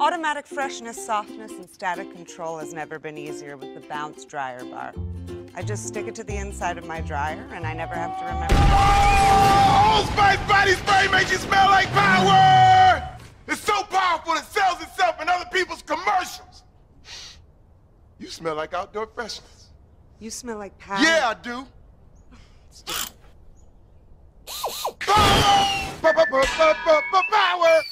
Automatic freshness, softness, and static control has never been easier with the Bounce Dryer Bar. I just stick it to the inside of my dryer, and I never have to remember. Oh, Old Spice body spray makes you smell like power! It's so powerful it sells itself in other people's commercials. You smell like outdoor freshness. You smell like power. Yeah, I do. Power! Power!